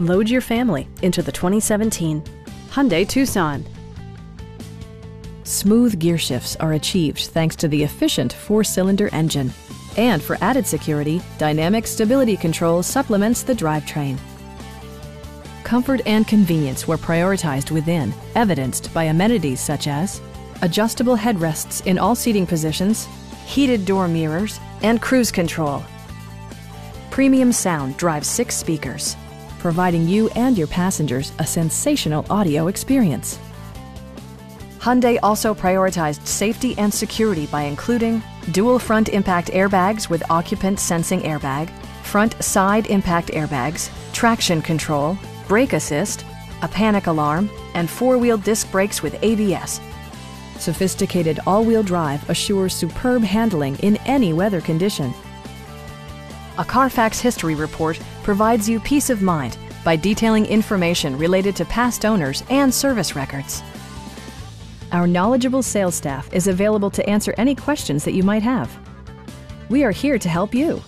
Load your family into the 2017 Hyundai Tucson. Smooth gear shifts are achieved thanks to the efficient four-cylinder engine. And for added security, Dynamic Stability Control supplements the drivetrain. Comfort and convenience were prioritized within, evidenced by amenities such as adjustable headrests in all seating positions, heated door mirrors, and cruise control. Premium sound drives six speakers, providing you and your passengers a sensational audio experience. Hyundai also prioritized safety and security by including dual front impact airbags with occupant sensing airbag, front side impact airbags, traction control, brake assist, a panic alarm, and four-wheel disc brakes with ABS. Sophisticated all-wheel drive assures superb handling in any weather condition. A Carfax history report provides you peace of mind by detailing information related to past owners and service records. Our knowledgeable sales staff is available to answer any questions that you might have. We are here to help you.